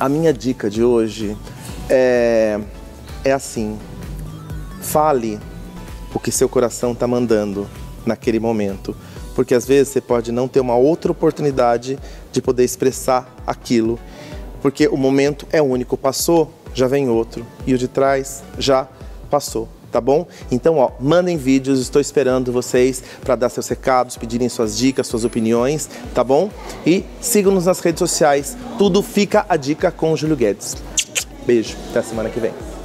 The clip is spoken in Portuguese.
A minha dica de hoje é, é assim: fale o que seu coração está mandando naquele momento. Porque às vezes você pode não ter uma outra oportunidade de poder expressar aquilo. Porque o momento é único, passou, já vem outro. E o de trás já passou tá bom? Então, ó, mandem vídeos, estou esperando vocês para dar seus recados, pedirem suas dicas, suas opiniões, tá bom? E sigam-nos nas redes sociais. Tudo fica a dica com o Júlio Guedes. Beijo, até semana que vem.